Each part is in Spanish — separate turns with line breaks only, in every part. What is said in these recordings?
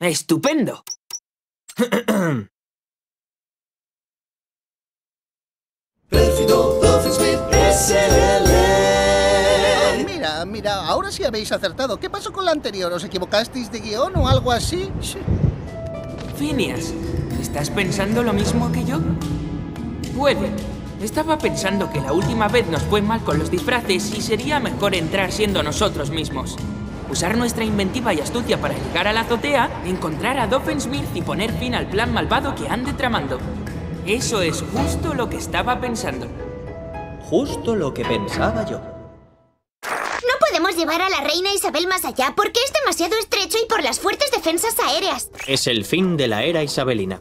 ¡Estupendo!
Mira, mira, ahora sí habéis acertado. ¿Qué pasó con la anterior? ¿Os equivocasteis de guion o algo así?
Phineas, ¿estás pensando lo mismo que yo? Puede. Estaba pensando que la última vez nos fue mal con los disfraces y sería mejor entrar siendo nosotros mismos. Usar nuestra inventiva y astucia para llegar a la azotea, encontrar a Doffensmith y poner fin al plan malvado que ande tramando. Eso es justo lo que estaba pensando.
Justo lo que pensaba yo.
No podemos llevar a la reina Isabel más allá porque es demasiado estrecho y por las fuertes defensas aéreas.
Es el fin de la era isabelina.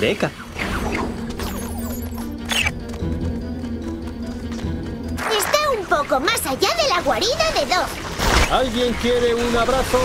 ¡Eureka!
Está un poco más allá de la guarida de Dove.
¿Alguien quiere un abrazo?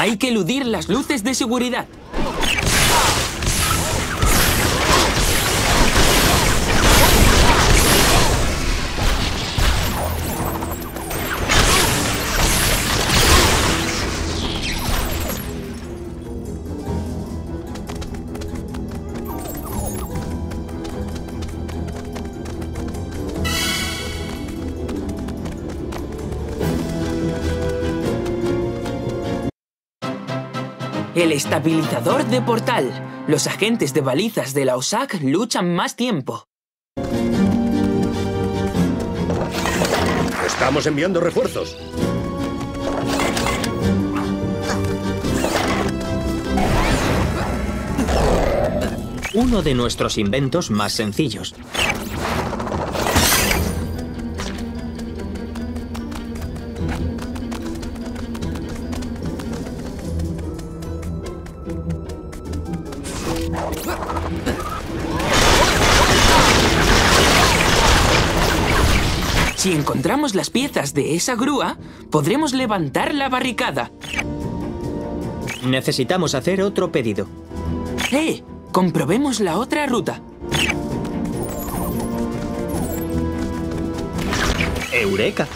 Hay que eludir las luces de seguridad. El estabilizador de portal. Los agentes de balizas de la OSAC luchan más tiempo.
Estamos enviando refuerzos.
Uno de nuestros inventos más sencillos.
Si encontramos las piezas de esa grúa, podremos levantar la barricada.
Necesitamos hacer otro pedido.
¡Eh! Comprobemos la otra ruta.
¡Eureka!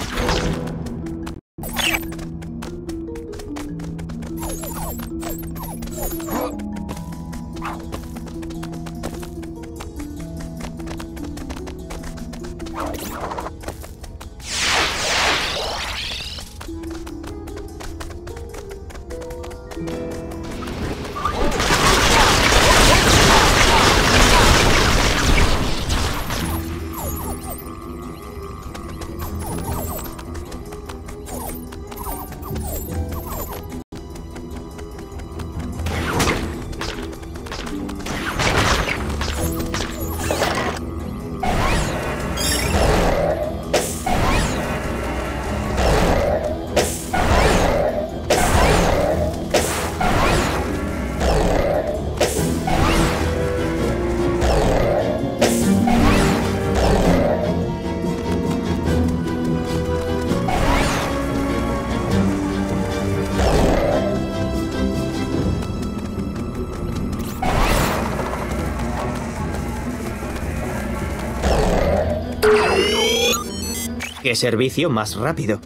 ¿Qué servicio más rápido?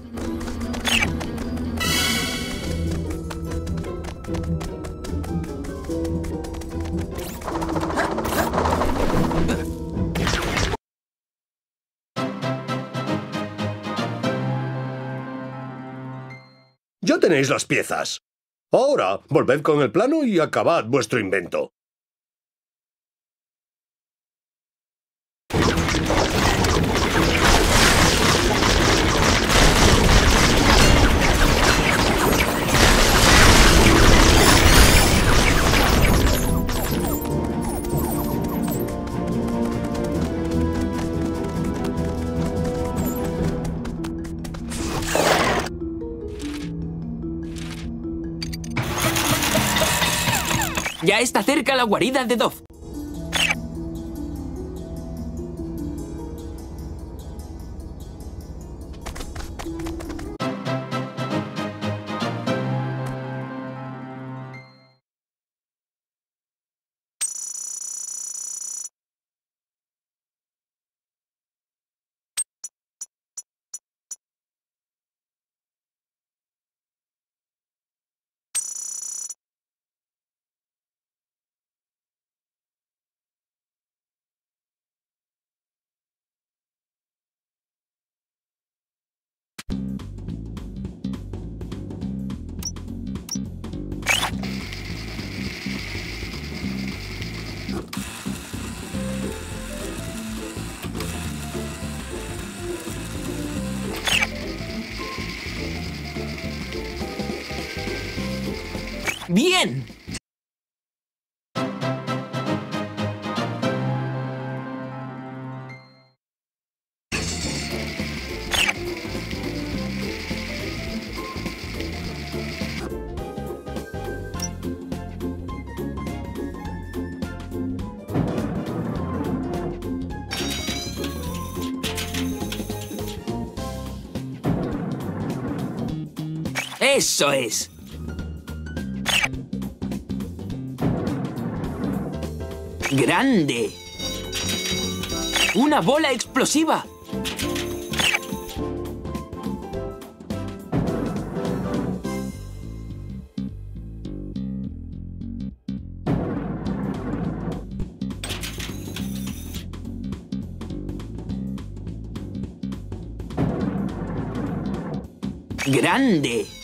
Ya tenéis las piezas. Ahora, volved con el plano y acabad vuestro invento.
Ya está cerca la guarida de Dove. ¡Bien! ¡Eso es! ¡Grande! ¡Una bola explosiva! ¡Grande!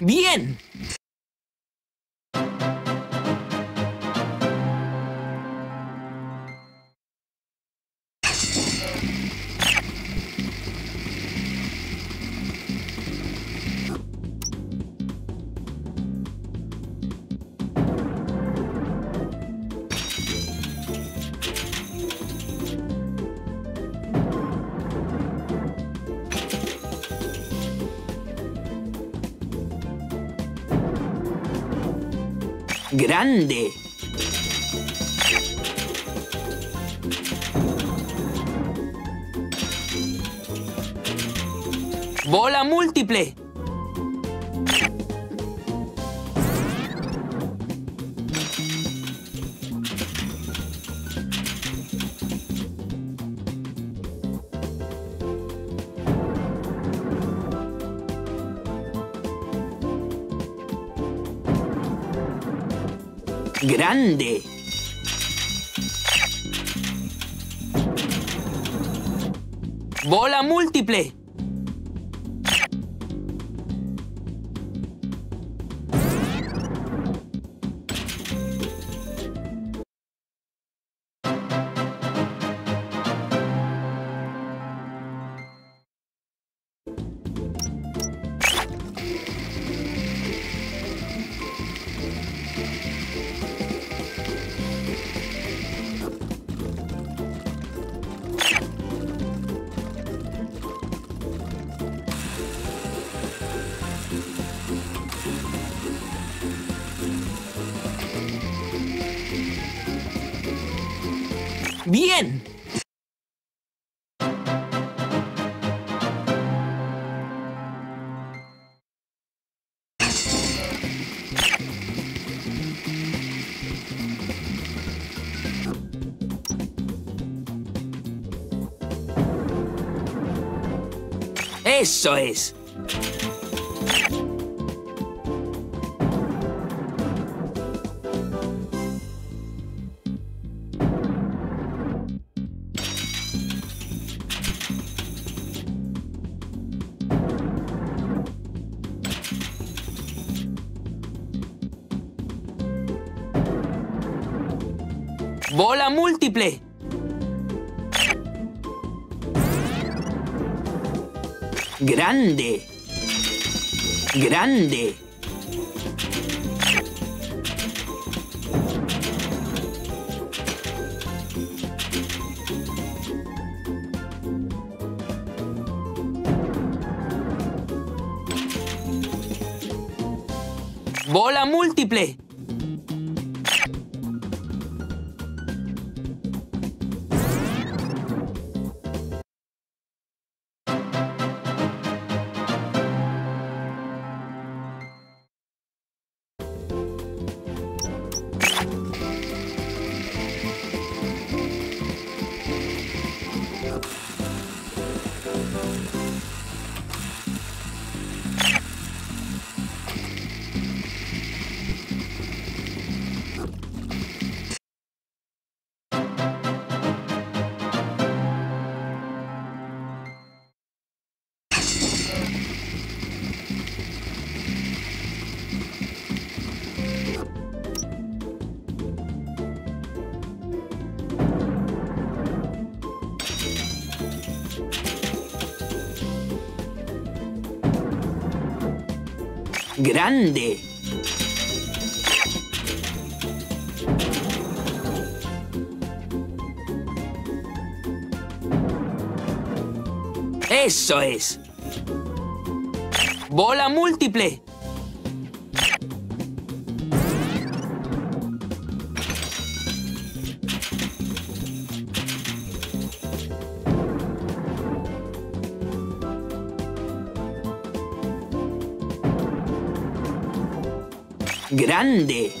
¡Bien! ¡Grande! ¡Bola múltiple! ¡Grande! ¡Bola múltiple! ¡Eso es! ¡Bola múltiple! ¡Grande! ¡Grande! ¡Bola múltiple! ¡Grande! ¡Eso es! ¡Bola múltiple! ¡Grande!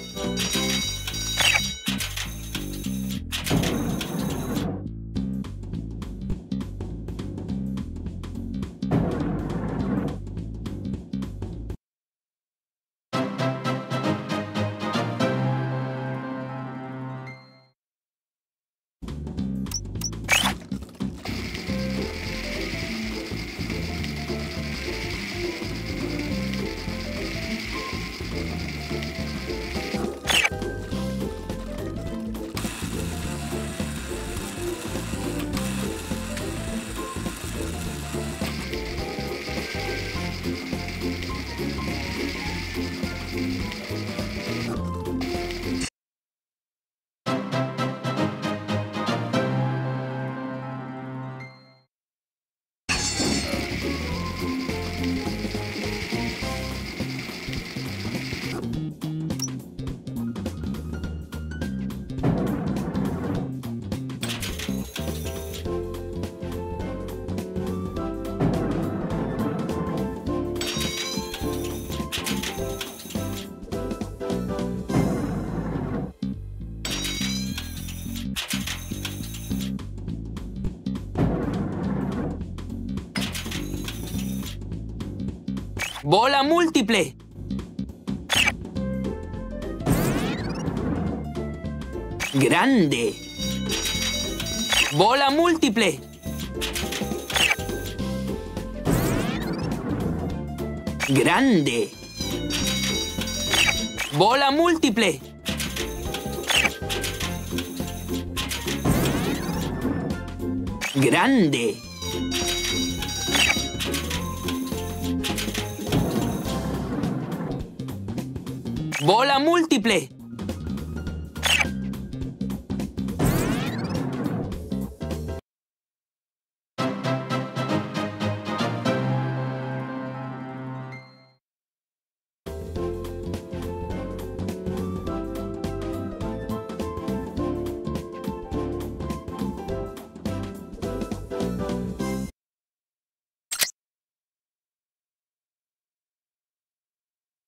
¡Bola múltiple! ¡Grande! ¡Bola múltiple! ¡Grande! ¡Bola múltiple! ¡Grande! ¡Bola múltiple!